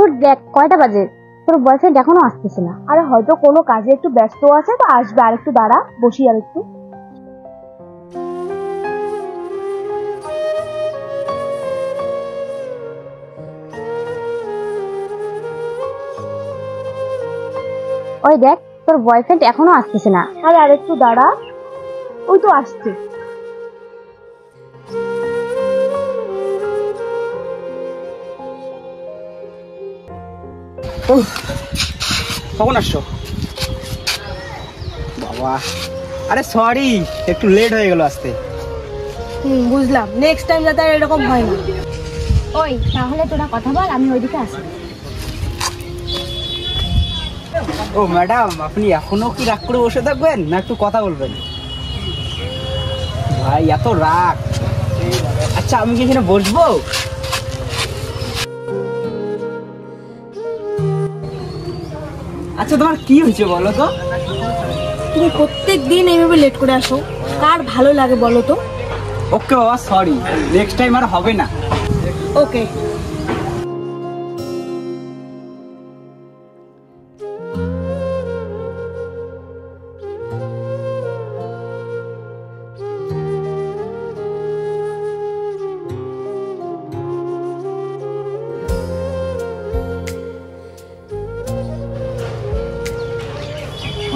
তোর দেখ, কয়টা বাজে? তোর বয়ফ্রেন্ড এখনও আসতেছে না। আরে হয়তো কোনো কাজে একটু ব্যস্ত আছে তো আসবে, আর একটু দাঁড়া, বসি আর একটু। ওই দেখ, তোর বয়ফ্রেন্ড এখনও আসতেছে না। আরে আর একটু দাঁড়া। ওই তো আসছে। কখন আসছো? বাবা আরে সরি একটু লেট হয়ে গেল আসতে। হুম বুঝলাম। নেক্সট টাইম যাতে আর এরকম হয় না। ওই তাহলে তোরা কথা বল আমি ওইদিকে আসি। ও ম্যাডাম আপনি এখনও কি রাগ করে বসে থাকবেন না একটু কথা বলবেন? ভাই এত রাগ। আচ্ছা আমি কি এখানে বসবো? আচ্ছা তোমার কি হয়েছে বলো তো? তুমি প্রত্যেক দিন এইভাবে লেট করে আসো। কার ভালো লাগে বলো তো? ওকে বাবা সরি নেক্সট টাইম আর হবে না। ওকে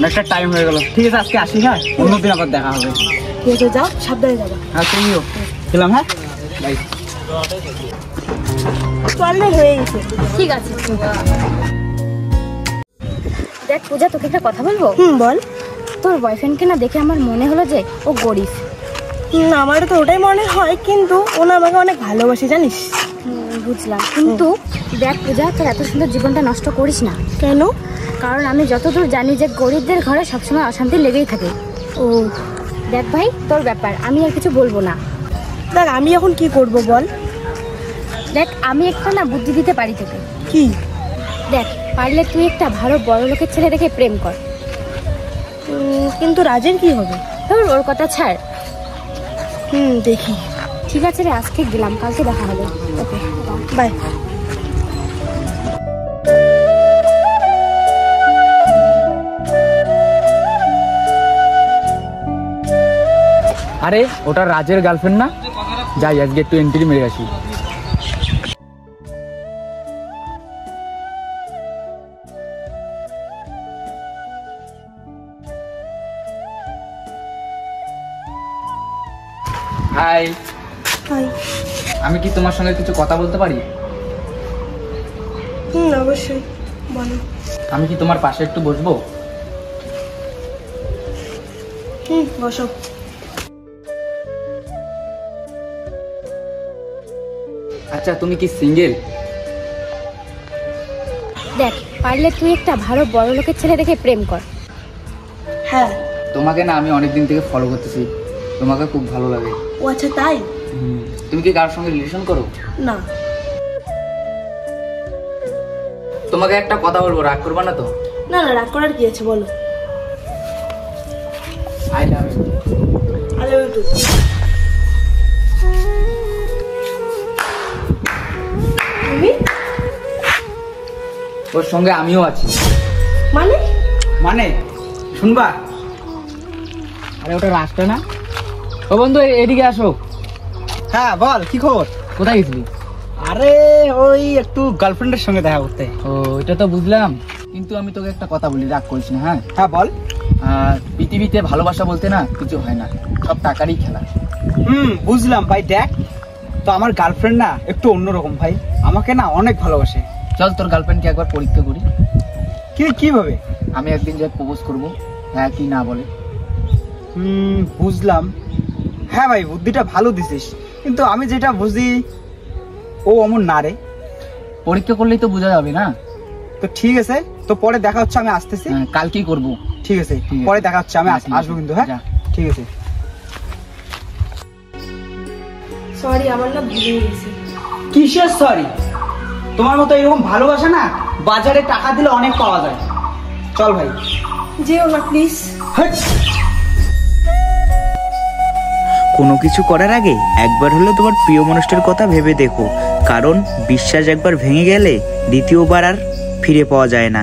অনেকটা টাইম হয়ে গেল। ঠিক আছে আজকে আসি হ্যাঁ? অন্যদিন আবার দেখা হবে। ঠিক আছে যাও সাবধানে যাবা। হ্যাঁ তুমিও। হ্যাঁ? বাই চল হয়ে গেছে। ঠিক আছে দেখ পূজা তোকে একটা কথা বলব? হুম বল। তোর বয়ফ্রেন্ডকে না দেখে আমার মনে হলো যে ও গরিব। হুম, আমারও তো ওটাই মনে হয় কিন্তু ও না আমাকে অনেক ভালোবাসে জানিস? বুঝলাম। কিন্তু দেখ পূজা তোর এত সুন্দর জীবনটা নষ্ট করিস না। কেন? কারণ আমি যতদূর জানি যে গরিবদের ঘরে সবসময় অশান্তি লেগেই থাকে। ও দেখ ভাই তোর ব্যাপার আমি আর কিছু বলব না। দেখ আমি এখন কি করব বল? দেখ আমি একটা না বুদ্ধি দিতে পারি তোকে। কি? দেখ পারলে তুই একটা ভালো বড় লোকের ছেলে দেখে প্রেম কর। কিন্তু রাজের কি হবে? তোর ওর কথা ছাড়। হুম দেখি। ঠিক আছে রে আজকে গেলাম কালকে দেখা হবে। ওকে। বাই। আরে ওটা রাজের গার্লফ্রেন্ড না? যাই আজকে একটু এন্ট্রি মেরে আসি। হাই হাই আমি কি তোমার সঙ্গে কিছু কথা বলতে পারি? হুম অবশ্যই বলো। আমি কি তোমার পাশে একটু বসবো? হুম বসো। আচ্ছা তুমি কি সিঙ্গেল? দেখ পারলে তুই একটা ভালো বড় লোকের ছেলে দেখে প্রেম কর। হ্যাঁ। তোমাকে না আমি অনেক দিন থেকে ফলো করতেছি। তোমাকে খুব ভালো লাগে। ও আচ্ছা তাই? তুমি কি কারোর সঙ্গে রিলেশন করো? না। তোমাকে একটা কথা বলব রাগ করবা না তো? না না রাগ করার কি আছে বলো? আই লাভ ইউ আরে ওই তো ওর সঙ্গে আমিও আছি। মানে? মানে? শুনবা? আরে ওটা রাস্তা না? ও বন্ধু এদিকে আসো। হ্যাঁ বল কি খবর? কোথায় গেছিলি? আরে ওই একটু গার্লফ্রেন্ডের সঙ্গে দেখা করতে। ও এটা তো বুঝলাম। কিন্তু আমি তোকে একটা কথা বলি রাগ করিস না হ্যাঁ? হ্যাঁ বল। আর পৃথিবীতে ভালোবাসা বলতে না কিছু হয় না সব টাকারই খেলা। হুম বুঝলাম ভাই দেখ। তো আমার গার্লফ্রেন্ড না একটু অন্যরকম ভাই। আমাকে না অনেক ভালোবাসে। চল তোর গার্লফ্রেন্ডকে একবার পরীক্ষা করি। কি কীভাবে? আমি একদিন যাই প্রপোজ করব হ্যাঁ কি না বলে। হুম বুঝলাম। হ্যাঁ ভাই বুদ্ধিটা ভালো দিছিস। কিন্তু আমি যেটা বুঝি ও অমন না রে। পরীক্ষা করলেই তো বোঝা যাবে না। তো ঠিক আছে তো পরে দেখা হচ্ছে আমি আসতেছি। হ্যাঁ, কালকেই করব। ঠিক আছে পরে দেখা হচ্ছে আমি। আসব কিন্তু হ্যাঁ? ঠিক আছে। সরি আমার না ভুলে গেছি। কিসের সরি তোমার মতো এরকম ভালোবাসা না বাজারে টাকা দিলে অনেক পাওয়া যায়। চল ভাই। যেও না প্লিজ কোনো কিছু করার আগে একবার হলে তোমার প্রিয় মানুষটার কথা ভেবে দেখো। কারণ বিশ্বাস একবার ভেঙে গেলে দ্বিতীয়বার আর ফিরে পাওয়া যায় না।